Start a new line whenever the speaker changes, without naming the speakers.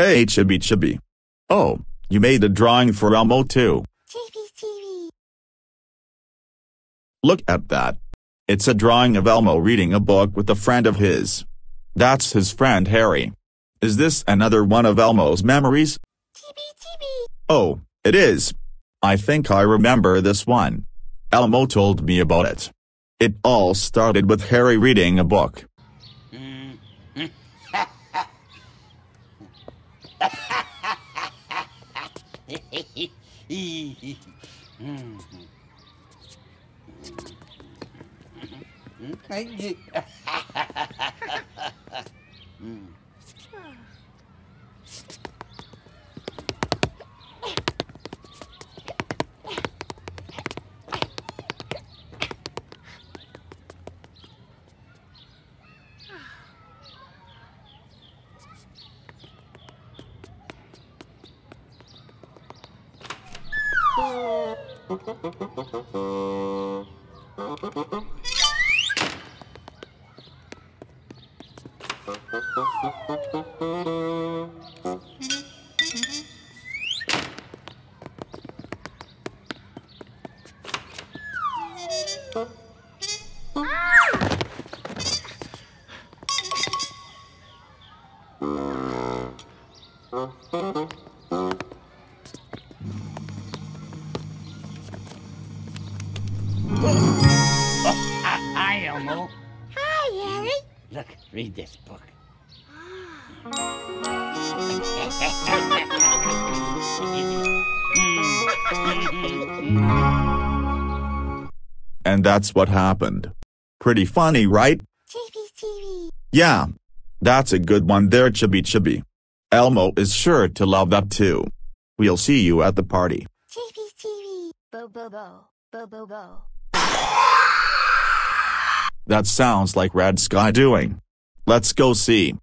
Hey Chibi Chibi. Oh, you made a drawing for Elmo too.
Chibi Chibi.
Look at that. It's a drawing of Elmo reading a book with a friend of his. That's his friend Harry. Is this another one of Elmo's memories?
Chibi Chibi.
Oh, it is. I think I remember this one. Elmo told me about it. It all started with Harry reading a book. Ai, Uh-huh.
Hi, Elmo.
Hi, Harry.
Look, read this book.
And that's what happened. Pretty funny, right?
Chibi Chibi.
Yeah. That's a good one there Chibi Chibi. Elmo is sure to love that too. We'll see you at the party.
Chibi Chibi. Bo bo bo. Bo bo bo.
That sounds like Red Sky doing. Let's go see.